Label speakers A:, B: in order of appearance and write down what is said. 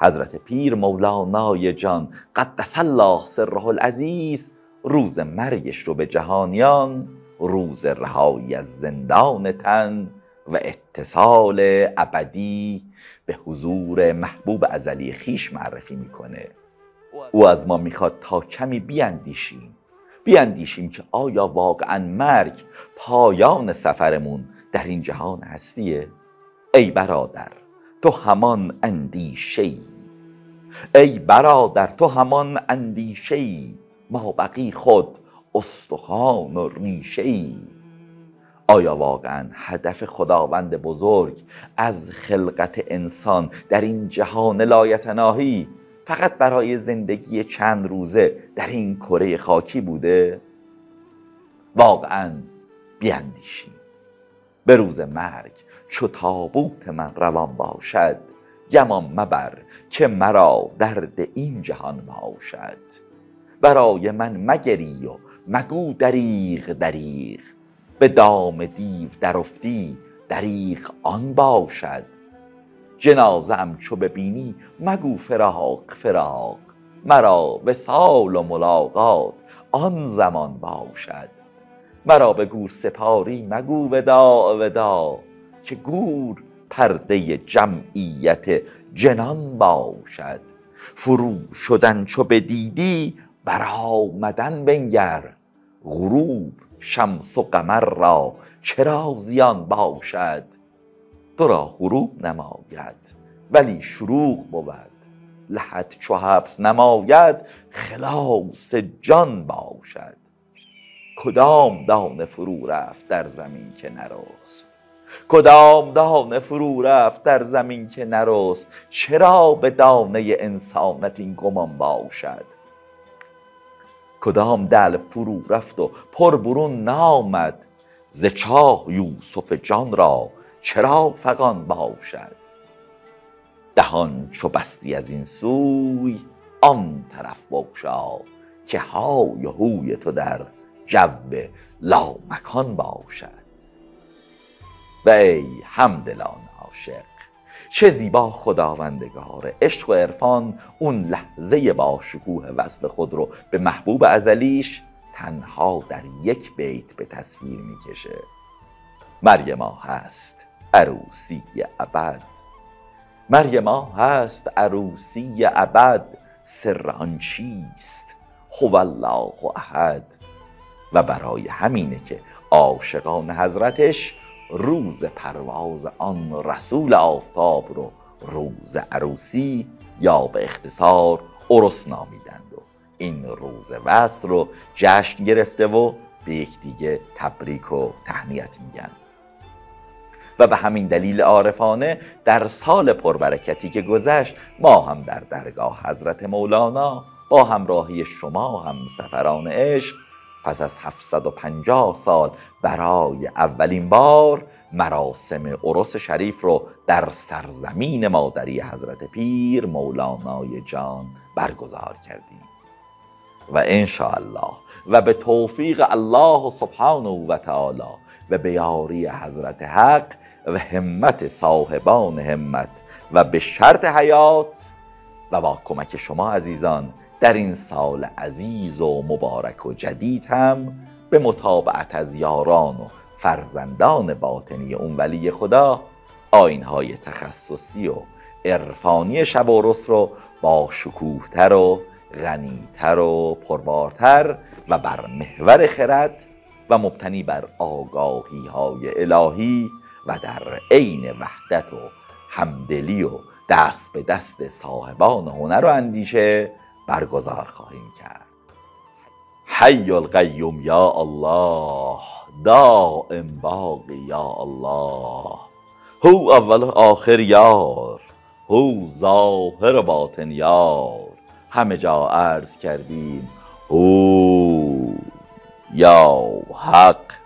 A: حضرت پیر مولانای جان قدس الله سره العزیز روز مرگش رو به جهانیان روز رهایی از زندان تن و اتصال ابدی به حضور محبوب ازلی خیش معرفی می‌کنه. او از ما می‌خواد تا کمی بیاندیشیم. بیاندیشیم که آیا واقعا مرگ پایان سفرمون در این جهان هستیه؟ ای برادر تو همان اندیشه ای برادر تو همان اندیشه ای ما بقی خود استخوان و ریشه ای آیا واقعا هدف خداوند بزرگ از خلقت انسان در این جهان لایتناهی فقط برای زندگی چند روزه در این کره خاکی بوده؟ واقعا بیاندیشیم. به روز مرگ چو تابوت من روان باشد گمان مبر که مرا درد این جهان باشد. برای من مگری و مگو دریغ دریغ. به دام دیو درفتی دریغ آن باشد. جنازم چو ببینی مگو فراق فراق. مرا وصال و ملاقات آن زمان باشد. مرا به گور سپاری مگو وداع وداع که گور پرده جمعیت جنان باشد. فرو شدن چو بدیدی برآمدن بنگر. غروب شمس و قمر را چرا زیان باشد؟ تو را غروب نماید ولی شروق بود. لحد چو حبس نماید خلاص جان باشد. کدام دانه فرو رفت در زمین که نرست؟ کدام دانه فرو رفت در زمین که نرست؟ چرا به دانه انسانت این گمان باشد؟ کدام دل فرو رفت و پر برون نامد؟ ز چاه یوسف جان را چرا فغان باشد؟ دهان چو بستی از این سوی آن طرف بگشا که های و هوی تو در جو لامکان باشد. و ای همدلان عاشق چه زیبا خداوندگار عشق و عرفان اون لحظه با شکوه وصل خود رو به محبوب ازلیش تنها در یک بیت به تصویر می‌کشه. مریم هست عروسی ابد مریم هست عروسی ابد سر آن چیست؟ هو الله احد. و برای همینه که عاشقان حضرتش روز پرواز آن رسول آفتاب رو روز عروسی یا به اختصار عرس نامیدند و این روز وصل رو جشن گرفته و به یکدیگه تبریک و تهنیت میگن. و به همین دلیل عارفانه در سال پربرکتی که گذشت ما هم در درگاه حضرت مولانا با همراهی شما هم سفران عشق پس از 750 سال برای اولین بار مراسم عرس شریف رو در سرزمین مادری حضرت پیر مولانای جان برگزار کردیم. و الله و به توفیق الله سبحانه و تعالی و به یاری حضرت حق و همت صاحبان همت و به شرط حیات و با کمک شما عزیزان در این سال عزیز و مبارک و جدید هم به مطابعت از یاران و فرزندان باطنی اون ولی خدا آینهای تخصصی و عرفانی شب و رس رو با شکوهتر و غنیتر و پربارتر و بر محور خرد و مبتنی بر آگاهی های الهی و در عین وحدت و همدلی و دست به دست صاحبان هنر و اندیشه برگزار خواهیم کرد. حی القیوم یا الله دائم باقی یا الله. هو اول و آخر یار هو ظاهر و باطن یار. همه جا عرض کردیم هو یا حق.